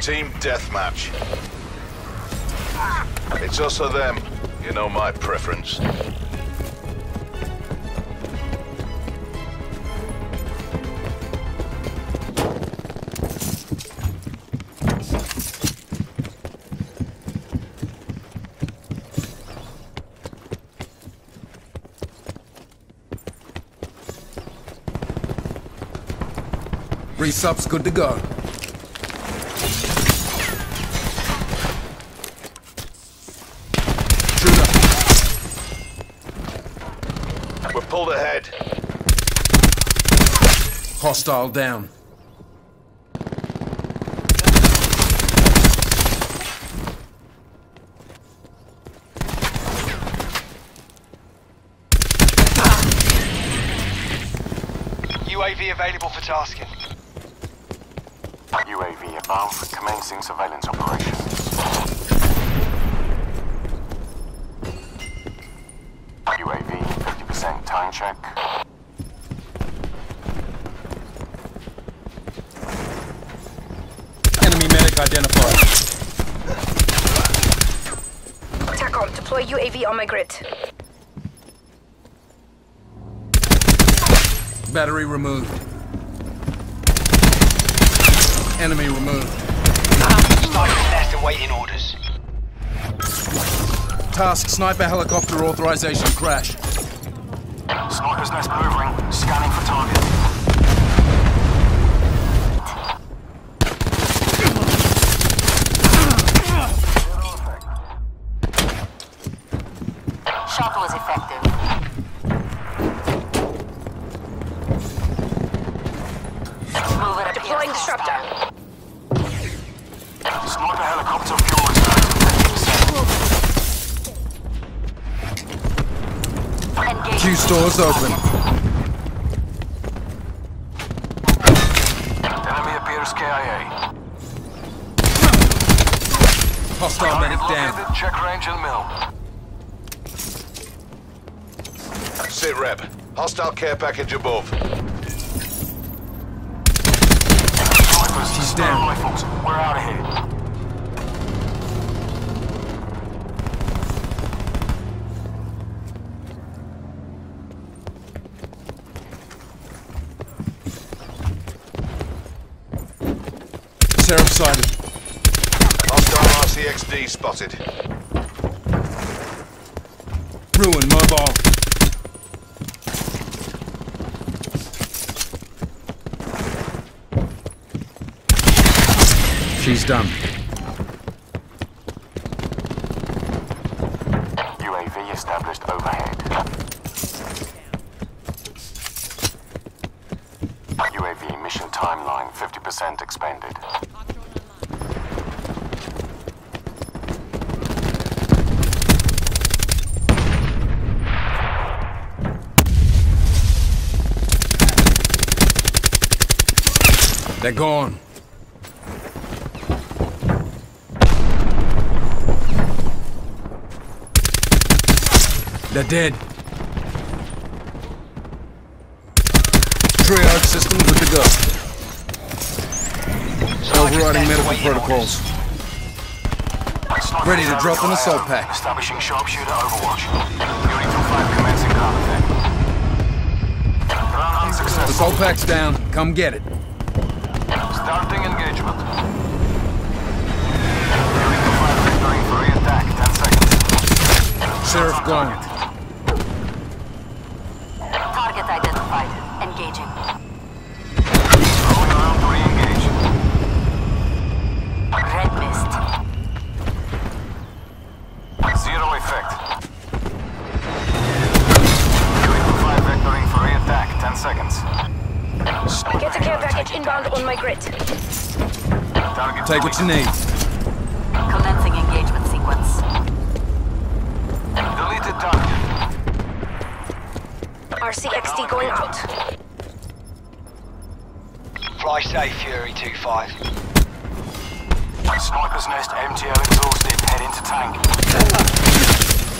Team deathmatch. It's us or them. You know my preference. Resup's good to go. Shooter. We're pulled ahead. Hostile down. UAV available for tasking. UAV above, commencing surveillance operation. UAV 50% time check. Enemy medic identified. TACOM, deploy UAV on my grid. Battery removed. Enemy removed. Sniper's nest awaiting orders. Task sniper helicopter authorization crash. Sniper's nest maneuvering. Scanning for target. Shot was effective. Move Deploying disruptor. Sniper helicopter fuel is 90%. Engage. Q stores open. Enemy appears KIA. Hostile medic Target down. check range and mill. Sit rep. Hostile care package above. Snipers, She's down. rifles. We're out of here. Seraph sighted. Hostile RCXD spotted. Ruin mobile. She's done. UAV established overhead. UAV mission timeline 50% expended. They're gone. They're dead. Triage system good to go. Overriding medical protocols. Ready to drop an IO. assault pack. Establishing sharpshooter overwatch. Unit 5 commencing contact. Unsuccessful. Assault pack's down. Come get it. Starting engagement. Unit 5 vectoring for re-attack. 10 seconds. Seraph Shots gone. target. Target identified. Engaging. Target Take what you need. Commencing engagement sequence. Deleted target. RCXD going out. Fly safe, Fury 2-5. Sniper's nest MTL exhausted. Head into tank.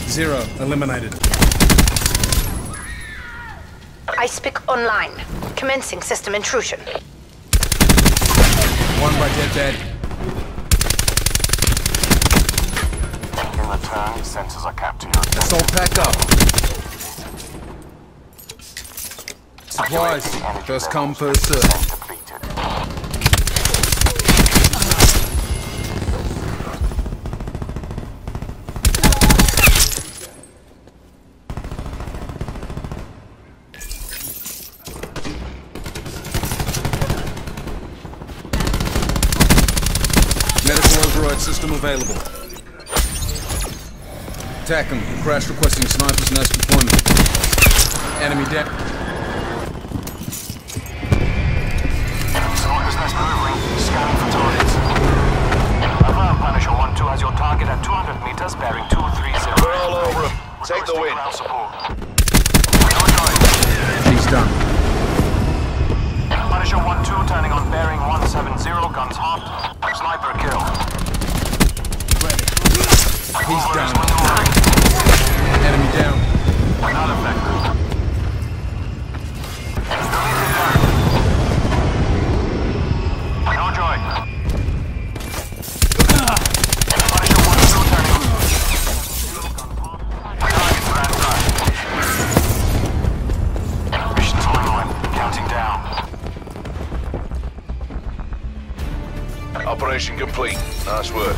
Zero. Eliminated. I speak online. Commencing system intrusion. One by Dead Dead. In return, he senses are captured. Let's all pack up. Supplies. First come, first serve. Available. Attack him. Crash requesting sniper's nest deployment. Enemy down. Sniper's nest moving. Scanning for targets. Affirm Punisher 1-2 has your target at 200 meters, bearing 230. We're all over him. Take the win. ground support. Roger. He's done. Punisher 1-2 turning on bearing 170, guns hot. Sniper kill. He's down. Enemy down. Not effective. No joy. Punisher 1-2 turning on. Target ransacked. Mission timeline. Counting down. Operation complete. Nice work.